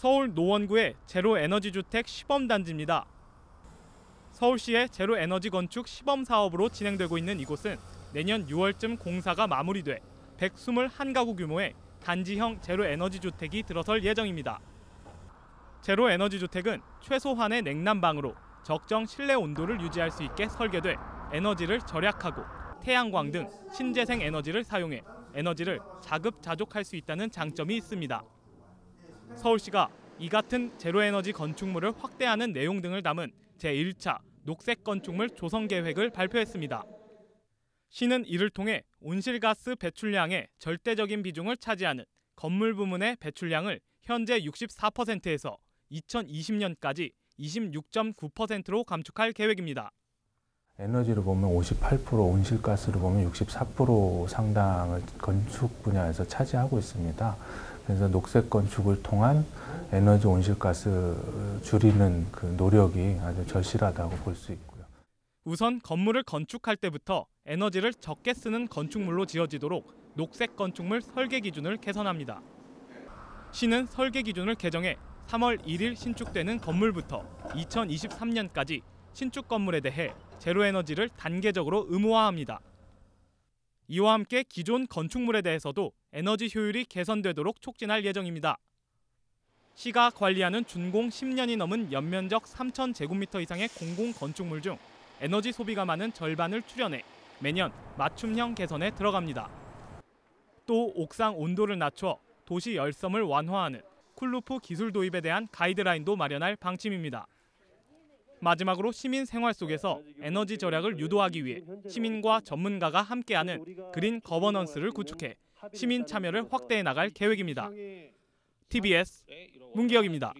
서울 노원구의 제로 에너지 주택 시범 단지입니다. 서울시의 제로 에너지 건축 시범 사업으로 진행되고 있는 이곳은 내년 6월쯤 공사가 마무리돼 121가구 규모의 단지형 제로 에너지 주택이 들어설 예정입니다. 제로 에너지 주택은 최소한의 냉난방으로 적정 실내 온도를 유지할 수 있게 설계돼 에너지를 절약하고 태양광 등 신재생 에너지를 사용해 에너지를 자급자족할 수 있다는 장점이 있습니다. 서울시가 이 같은 제로에너지 건축물을 확대하는 내용 등을 담은 제1차 녹색 건축물 조성 계획을 발표했습니다. 시는 이를 통해 온실가스 배출량의 절대적인 비중을 차지하는 건물 부문의 배출량을 현재 64%에서 2020년까지 26.9%로 감축할 계획입니다. 에너지로 보면 58%, 온실가스로 보면 64% 상당을 건축 분야에서 차지하고 있습니다. 그래서 녹색 건축을 통한 에너지 온실가스 줄이는 그 노력이 아주 절실하다고 볼 수 있고요. 우선 건물을 건축할 때부터 에너지를 적게 쓰는 건축물로 지어지도록 녹색 건축물 설계 기준을 개선합니다. 시는 설계 기준을 개정해 3월 1일 신축되는 건물부터 2023년까지 신축 건물에 대해 제로 에너지를 단계적으로 의무화합니다. 이와 함께 기존 건축물에 대해서도 에너지 효율이 개선되도록 촉진할 예정입니다. 시가 관리하는 준공 10년이 넘은 연면적 3,000제곱미터 이상의 공공 건축물 중 에너지 소비가 많은 절반을 출연해 매년 맞춤형 개선에 들어갑니다. 또 옥상 온도를 낮춰 도시 열섬을 완화하는 cool roof 기술 도입에 대한 가이드라인도 마련할 방침입니다. 마지막으로 시민 생활 속에서 에너지 절약을 유도하기 위해 시민과 전문가가 함께하는 green governance를 구축해 시민 참여를 확대해 나갈 계획입니다. TBS 문기혁입니다.